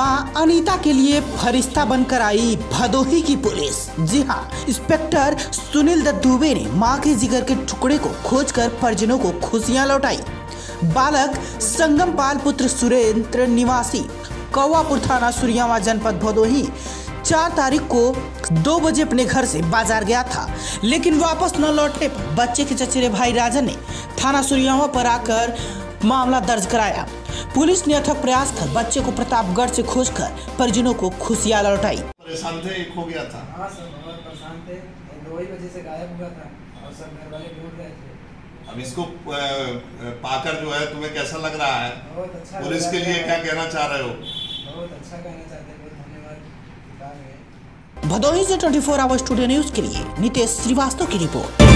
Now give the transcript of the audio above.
अनीता के लिए फरिश्ता बनकर आई भदोही की पुलिस। जी हाँ इंस्पेक्टर सुनील दत्त दुबे ने माँ के जिगर के टुकड़े को खोजकर परिजनों को खुशियाँ लौटाई। बालक संगम पाल पुत्र सुरेंद्र निवासी, कौवापुर थाना सुरियावा जनपद भदोही, चार तारीख को दो बजे अपने घर से बाज़ार गया था, लेकिन वापस न लौटने पर बच्चे के चचेरे भाई राजन ने थाना सुरियावा पर आकर मामला दर्ज कराया। पुलिस ने अथक प्रयास कर बच्चे को प्रतापगढ़ से खोजकर परिजनों को खुशियाँ लौटाई। परेशान थे एक हो गया था। हाँ सर बहुत परेशान थे। दो ही बजे से गायब हुआ था और सब घर वाले ढूंढ रहे थे। अब इसको पाकर जो है तुम्हें कैसा लग रहा है? बहुत अच्छा पुलिस के लिए क्या कहना चाह रहे हो? बहुत अच्छा कहना चाहते हैं धन्यवाद। भदोही से 24 आवर स्टूडियो न्यूज़ के लिए नितेश श्रीवास्तव की रिपोर्ट।